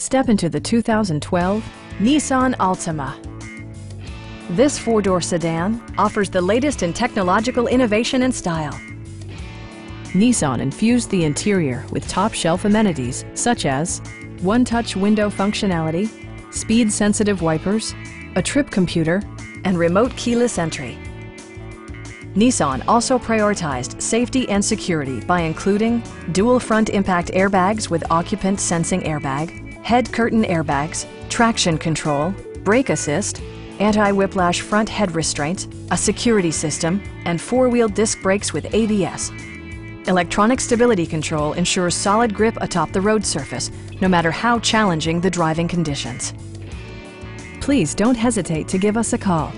Step into the 2012 Nissan Altima. This four-door sedan offers the latest in technological innovation and style. Nissan infused the interior with top-shelf amenities such as one-touch window functionality, speed-sensitive wipers, a trip computer, and remote keyless entry. Nissan also prioritized safety and security by including dual front impact airbags with occupant sensing airbag, head curtain airbags, traction control, brake assist, anti-whiplash front head restraints, a security system, and four-wheel disc brakes with ABS. Electronic stability control ensures solid grip atop the road surface, no matter how challenging the driving conditions. Please don't hesitate to give us a call